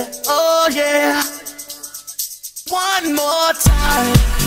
yeah, Oh yeah. One more time.